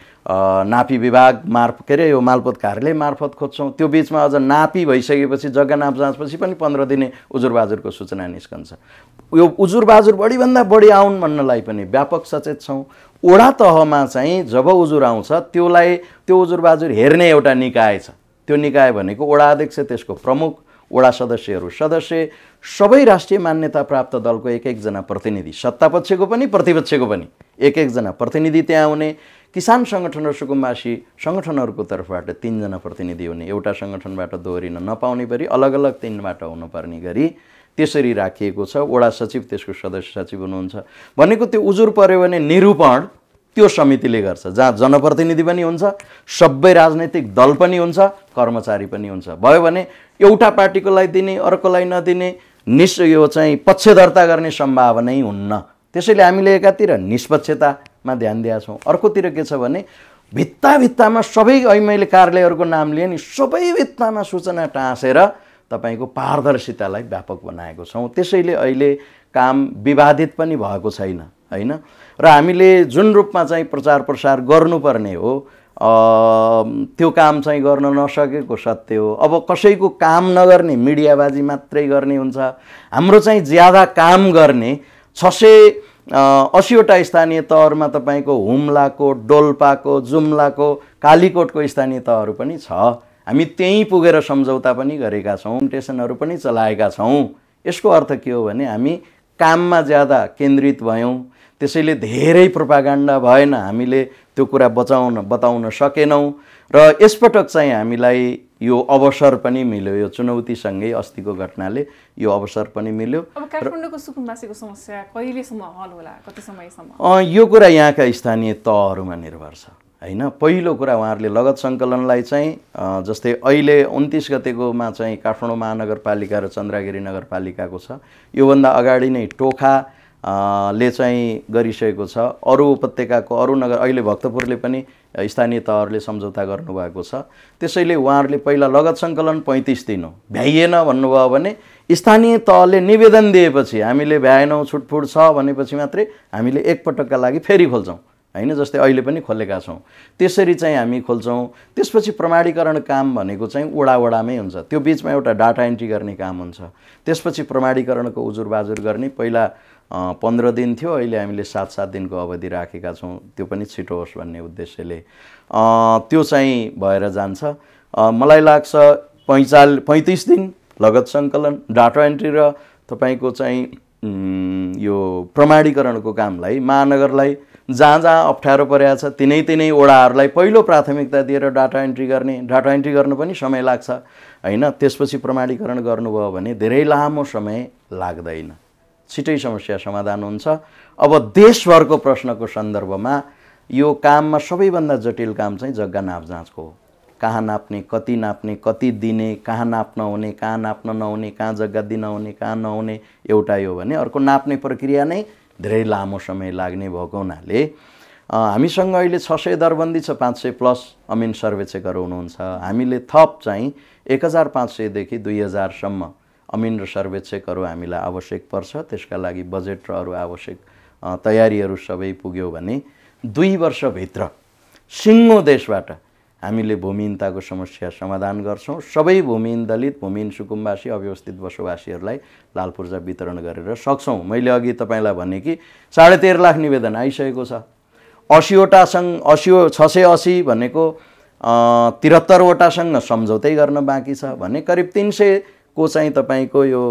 नापी विभाग मार्फ के अरे यो मालपोत कार्यालय मार्फत खोज्छौँ। त्यो बिचमा अझ नापी भइसकेपछि जग्गा नाप जाँचपछि पनि पन्ध्र दिने उजुरबाजुरको सूचना निस्कन्छ। यो उजुरबाजुर बढीभन्दा बढी आउन् भन्नलाई पनि व्यापक सचेत छौँ। ओडा तहमा चाहिँ जब उजुर आउँछ त्यसलाई त्यो उजुरबाजुर हेर्ने एउटा निकाय छ। त्यो निकाय भनेको ओडा अध्यक्ष त्यसको प्रमुख वडा सदस्यहरू सदस्य सबै राष्ट्रिय मान्यता प्राप्त दलको एक एकजना प्रतिनिधि सत्तापक्षको पनि प्रतिपक्षको पनि। एक एकजना प्रतिनिधि त्यहाँ आउने किसान सङ्गठन र सुकुम्बासी सङ्गठनहरूको तर्फबाट तिनजना प्रतिनिधि हुने एउटा सङ्गठनबाट दोहोरिन नपाउने गरी अलग अलग तिनबाट हुनुपर्ने गरी त्यसरी राखिएको छ। वडा सचिव त्यसको सदस्य सचिव हुनुहुन्छ। भनेको त्यो उजुर पऱ्यो भने निरूपण त्यो समितिले गर्छ। जहाँ जनप्रतिनिधि पनि हुन्छ सबै राजनैतिक दल पनि हुन्छ कर्मचारी पनि हुन्छ। भयो भने एउटा पार्टीकोलाई दिने अर्कोलाई नदिने निस् यो चाहिँ पक्षधर्ता गर्ने सम्भावनै हुन्न। त्यसैले हामीले एकातिर निष्पक्षतामा ध्यान दिएका छौँ। अर्कोतिर के छ भने भित्ता भित्तामा सबै अहिले कार्यालयहरूको नाम लिएँ नि सबै भित्तामा सूचना टाँसेर तपाईँको पारदर्शितालाई व्यापक बनाएको छौँ। त्यसैले अहिले काम विवादित पनि भएको छैन। होइन? र हामीले जुन रूपमा चाहिँ प्रचार प्रसार गर्नुपर्ने हो त्यो काम चाहिँ गर्न नसकेको सत्य हो। अब कसैको काम नगर्ने मिडियाबाजी मात्रै गर्ने हुन्छ। हाम्रो चाहिँ ज्यादा काम गर्ने छ सय असीवटा स्थानीय तहहरूमा तपाईँको हुम्लाको डोल्पाको जुम्लाको कालीकोटको स्थानीय तहहरू पनि छ। हामी त्यहीँ पुगेर सम्झौता पनि गरेका छौँ टेसनहरू पनि चलाएका छौँ। यसको अर्थ के हो भने हामी काममा ज्यादा केन्द्रित भयौँ। त्यसैले धेरै प्रोपागान्डा भएन हामीले त्यो कुरा बचाउन बताउन सकेनौँ। र यसपटक चाहिँ हामीलाई यो अवसर पनि मिल्यो यो चुनौतीसँगै अस्तिको घटनाले यो अवसर पनि मिल्यो। अब काठमाडौँको सुकुम्बासीको समस्या कहिलेसम्म हल होला कति समयसम्म? यो कुरा यहाँका स्थानीय तहहरूमा निर्भर छ होइन? पहिलो कुरा उहाँहरूले लगत सङ्कलनलाई चाहिँ जस्तै अहिले उन्तिस गतेकोमा चाहिँ काठमाडौँ महानगरपालिका र चन्द्रगिरी नगरपालिकाको छ योभन्दा अगाडि नै टोखा ले चाहिँ गरिसकेको छ। अरू उपत्यकाको अरू नगर अहिले भक्तपुरले पनि स्थानीय तहहरूले सम्झौता गर्नुभएको छ। त्यसैले उहाँहरूले पहिला लगत सङ्कलन पैँतिस दिन हो। भ्याइएन भन्नुभयो भने स्थानीय तहले निवेदन दिएपछि हामीले भ्याएनौँ छुटफुट छ भनेपछि मात्रै हामीले एकपटकका लागि फेरि खोल्छौँ। होइन जस्तै अहिले पनि खोलेका छौँ। त्यसरी चाहिँ हामी खोल्छौँ। त्यसपछि प्रमाणीकरण काम भनेको चाहिँ वडा वडामै हुन्छ। त्यो बिचमा एउटा डाटा एन्ट्री गर्ने काम हुन्छ। त्यसपछि प्रमाणीकरणको उजुर बाजुर गर्ने पहिला पन्ध्र दिन थियो अहिले हामीले सात सात दिनको अवधि राखेका छौँ। त्यो पनि छिटो होस् भन्ने उद्देश्यले। त्यो चाहिँ भएर जान्छ। मलाई लाग्छ पैँचाल पैँतिस दिन लगत सङ्कलन डाटा एन्ट्री र तपाईँको चाहिँ यो प्रमाणीकरणको कामलाई महानगरलाई जहाँ जहाँ अप्ठ्यारो परेको छ तिनै तिनै वडाहरूलाई पहिलो प्राथमिकता दिएर डाटा एन्ट्री गर्ने डाटा एन्ट्री गर्नु पनि समय लाग्छ होइन? त्यसपछि प्रमाणीकरण गर्नुभयो भने धेरै लामो समय लाग्दैन। छिटै समस्या समाधान हुन्छ। अब देशभरको प्रश्नको सन्दर्भमा यो काममा सबैभन्दा जटिल काम चाहिँ जग्गा नाप जाँचको हो। कहाँ नाप्ने कति नाप्ने कति दिने कहाँ नाप्न हुने कहाँ नाप्न नहुने कहाँ जग्गा दिन हुने कहाँ नहुने एउटा यो भने अर्को नाप्ने प्रक्रिया नै धेरै लामो समय लाग्ने भएको हुनाले हामीसँग अहिले छ सय दरबन्दी छ पाँच सय प्लस अमिन सर्वेक्षकहरू हुनुहुन्छ। हामीले थप चाहिँ एक हजार पाँच सयदेखि दुई हजारसम्म अमिन र सर्वेक्षकहरू हामीलाई आवश्यक पर्छ। त्यसका लागि बजेट र अरू आवश्यक तयारीहरू सबै पुग्यो भने दुई वर्षभित्र सिङ्गो देशबाट हामीले भूमिहीनताको समस्या समाधान गर्छौँ। सबै भूमिहीन दलित भूमिहीन सुकुम्बासी अव्यवस्थित बसोबासीहरूलाई लाल पूर्जा वितरण गरेर सक्छौँ। मैले अघि तपाईँलाई भने कि साढे तेह्र लाख निवेदन आइसकेको छ। असीवटासँग असी छ सय असी भनेको त्रिहत्तरवटासँग सम्झौतै गर्न बाँकी छ। भने करिब तिन सयको चाहिँ तपाईँको यो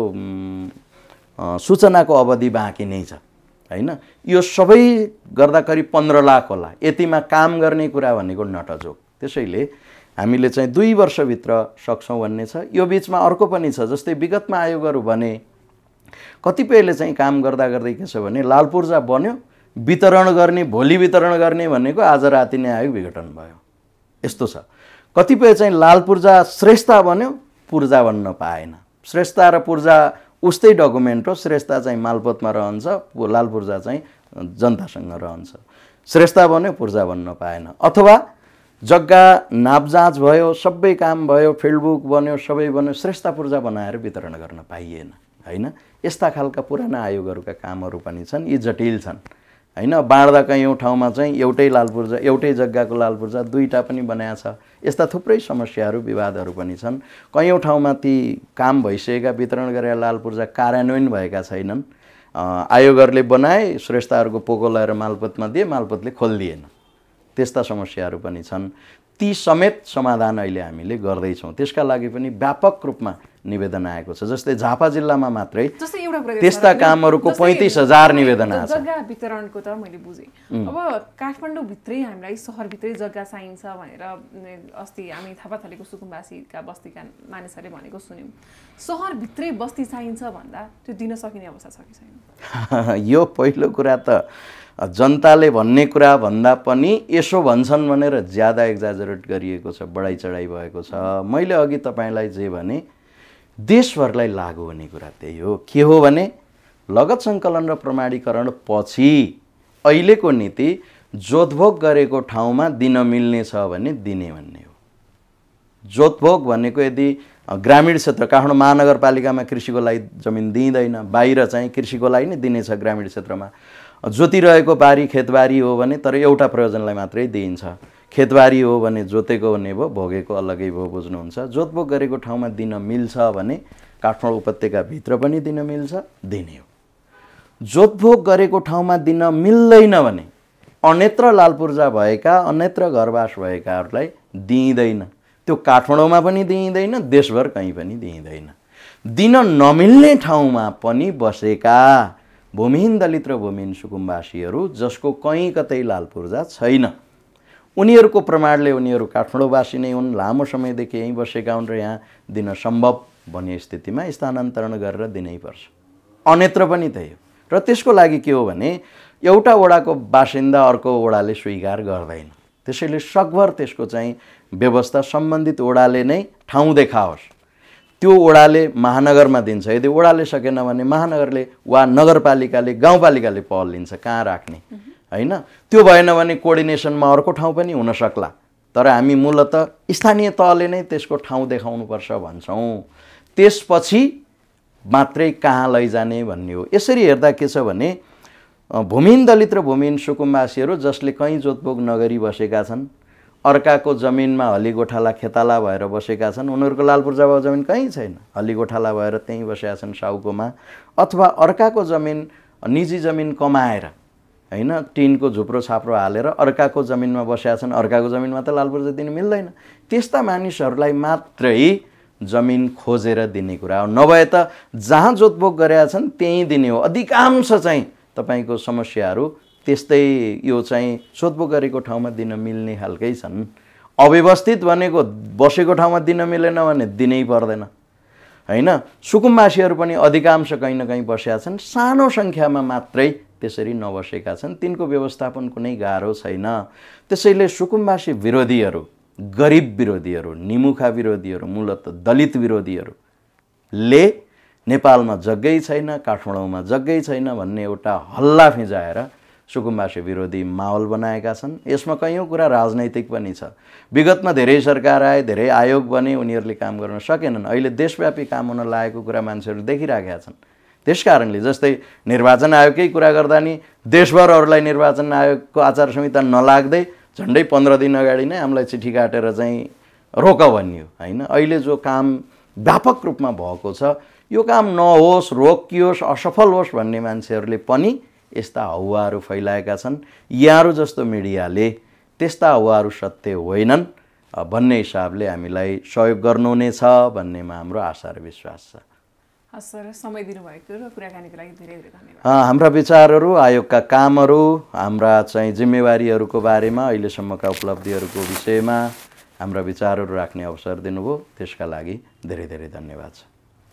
सूचनाको अवधि बाँकी नै छ होइन? यो सबै गर्दा करिब पन्ध्र लाख होला। यतिमा काम गर्ने कुरा भनेको नटजोक त्यसैले हामीले चाहिँ दुई वर्षभित्र सक्छौँ भन्ने छ। यो बिचमा अर्को पनि छ जस्तै विगतमा आयोगहरू भने कतिपयले चाहिँ काम गर्दा गर्दै के छ भने लाल पूर्जा बन्यो वितरण गर्ने भोलि वितरण गर्ने भनेको आज राति नै आयोग विघटन भयो। यस्तो छ। कतिपय चाहिँ लाल पूर्जा श्रेष्ठता बन्यो पूर्जा बन्न पाएन। श्रेष्ठता र पूर्जा उस्तै डकुमेन्ट हो। श्रेष्ठता चाहिँ मालपोतमा रहन्छ लाल पूर्जा चाहिँ जनतासँग रहन्छ। श्रेष्ठता बन्यो पूर्जा बन्न पाएन। अथवा जग्गा नापजाँच भयो सबै काम भयो फिल्डबुक बन्यो सबै बन्यो श्रेष्ठता पूर्जा बनाएर वितरण गर्न पाइएन। होइन? यस्ता खालका पुराना आयोगहरूका कामहरू पनि छन्। यी जटिल छन्। होइन? बाँड्दा कैयौँ ठाउँमा चाहिँ एउटै लाल पूर्जा एउटै जग्गाको लाल पूर्जा दुईवटा पनि बनाएको छ। यस्ता थुप्रै समस्याहरू विवादहरू पनि छन्। कैयौँ ठाउँमा ती काम भइसकेका वितरण गरेका लाल पूर्जा कार्यान्वयन भएका छैनन्। आयोगहरूले बनाए श्रेष्ठताहरूको पोको लगाएर मालपोतमा दिए मालपोतले खोलिदिएन। त्यस्ता समस्याहरू पनि छन्। ती समेत समाधान अहिले हामीले गर्दैछौँ। त्यसका लागि पनि व्यापक रूपमा निवेदन आएको छ। जस्तै झापा जिल्लामा मात्रै त्यस्ता कामहरूको जस्तै 35,000 निवेदन आएको छ। जग्गा वितरणको त मैले बुझेँ। अब काठमाडौँभित्रै हामीलाई सहरभित्रै जग्गा चाहिन्छ भनेर अस्ति हामी थापाथलीको सुकुम्बासीका बस्तीका मानिसहरूले भनेको सुन्यौँ। सहरभित्रै बस्ती चाहिन्छ भन्दा त्यो दिन सकिने अवस्था छ कि छैन? यो पहिलो कुरा त जनताले भन्ने कुरा भन्दा पनि यसो भन्छन् भनेर ज्यादा एक्जाजरेट गरिएको छ बढाइ चढाइ भएको छ। मैले अघि तपाईँलाई जे भने देशभरलाई लागु हुने कुरा त्यही हो। के हो भने लगत सङ्कलन र प्रमाणीकरण पछि अहिलेको नीति जोतभोग गरेको ठाउँमा दिन मिल्नेछ भने दिने भन्ने हो। जोतभोग भनेको यदि ग्रामीण क्षेत्र काठमाडौँ महानगरपालिकामा कृषिको लागि जमिन दिइँदैन बाहिर चाहिँ कृषिको लागि नै दिनेछ ग्रामीण क्षेत्रमा। जोतिरहेको बारी खेतबारी हो भने तर एउटा प्रयोजनलाई मात्रै दिइन्छ। खेतबारी हो भने जोतेको हुने भयो भोगेको अलग्गै भयो बुझ्नुहुन्छ। जोतभोग गरेको ठाउँमा दिन मिल्छ भने काठमाडौँ उपत्यकाभित्र पनि दिन मिल्छ दिने हो। जोतभोग गरेको ठाउँमा दिन मिल्दैन भने अन्यत्र लाल पूर्जा भएका अन्यत्र घरवास भएकाहरूलाई दिइँदैन। त्यो काठमाडौँमा पनि दिइँदैन देशभर कहीँ पनि दिइँदैन। दिन नमिल्ने ठाउँमा पनि बसेका भूमिहीन दलित र भूमिहीन सुकुम्बासीहरू जसको कहीँ कतै लाल पूर्जा छैन। उनीहरूको प्रमाणले उनीहरू काठमाडौँवासी नै हुन् लामो समयदेखि यहीँ बसेका हुन् र यहाँ दिन सम्भव भन्ने स्थितिमा स्थानान्तरण गरेर दिनैपर्छ अन्यत्र पनि त्यही हो। र त्यसको लागि के हो भने एउटा वडाको बासिन्दा अर्को वडाले स्वीकार गर्दैन। त्यसैले सकभर त्यसको चाहिँ व्यवस्था सम्बन्धित वडाले नै ठाउँ देखाओस्। त्यो वडाले महानगरमा दिन्छ। यदि वडाले सकेन भने महानगरले वा नगरपालिकाले गाउँपालिकाले पहल लिन्छ कहाँ राख्ने? होइन? त्यो भएन भने कोअर्डिनेसनमा अर्को ठाउँ पनि हुनसक्ला तर हामी मूलत स्थानीय तहले नै त्यसको ठाउँ देखाउनुपर्छ भन्छौँ। त्यसपछि मात्रै कहाँ लैजाने भन्ने हो। यसरी हेर्दा के छ भने भूमिहीन दलित र भूमिहीन सुकुम्बासीहरू जसले कहीँ जोतपोग नगरी बसेका छन् अर्काको जमिनमा हली गोठाला खेताला भएर बसेका छन् उनीहरूको लालपुर जवाब जमिन कहीँ छैन। हली गोठाला भएर त्यहीँ बसेका छन् साउकोमा। अथवा अर्काको जमिन निजी जमिन कमाएर होइन? टिनको झुप्रो छाप्रो हालेर अर्काको जमिनमा बसेका छन्। अर्काको जमिनमा त लालपुर्जा दिनु मिल्दैन। त्यस्ता मानिसहरूलाई मात्रै जमिन खोजेर दिने कुरा हो। नभए त जहाँ जोतपोक गरेका छन् त्यहीँ दिने हो। अधिकांश चाहिँ तपाईँको समस्याहरू त्यस्तै यो चाहिँ सोधपोक गरेको ठाउँमा दिन मिल्ने खालकै छन्। अव्यवस्थित भनेको बसेको ठाउँमा दिन मिलेन भने दिनै पर्दैन। होइन? सुकुम्बासीहरू पनि अधिकांश कहीँ न कहीँ बसेका छन्। सानो सङ्ख्यामा मात्रै त्यसरी नबसेका छन्। तिनको व्यवस्थापन कुनै गाह्रो छैन। त्यसैले सुकुम्बासी विरोधीहरू गरिब विरोधीहरू निमुखा विरोधीहरू मूलत दलित विरोधीहरूले नेपालमा जग्गै छैन काठमाडौँमा जग्गै छैन भन्ने एउटा हल्ला फिजाएर सुकुम्बासी विरोधी माहौल बनाएका छन्। यसमा कैयौँ कुरा राजनैतिक पनि छ। विगतमा धेरै सरकार आए धेरै आयोग बने उनीहरूले काम गर्न सकेनन्। अहिले देशव्यापी काम हुन लागेको कुरा मान्छेहरू देखिराखेका छन्। त्यस कारणले जस्तै निर्वाचन आयोगकै कुरा गर्दा नि देशभर अरूलाई निर्वाचन आयोगको आचार संहिता नलाग्दै झन्डै पन्ध्र दिन अगाडि नै हामीलाई चिठी काटेर चाहिँ रोक भनियो होइन? अहिले जो काम व्यापक रूपमा भएको छ यो काम नहोस् रोकियोस् असफल होस् भन्ने मान्छेहरूले पनि यस्ता हौवाहरू फैलाएका छन्। यहाँहरू जस्तो मिडियाले त्यस्ता हौवाहरू सत्य होइनन् भन्ने हिसाबले हामीलाई सहयोग गर्नुहुनेछ भन्नेमा हाम्रो आशा र विश्वास छ। सर समय दिनुभएको र कुराकानीको लागि धेरै धेरै धन्यवाद। हाम्रा विचारहरू आयोगका कामहरू हाम्रा चाहिँ जिम्मेवारीहरूको बारेमा अहिलेसम्मका उपलब्धिहरूको विषयमा हाम्रा विचारहरू राख्ने अवसर दिनुभयो। त्यसका लागि धेरै धेरै धन्यवाद छ।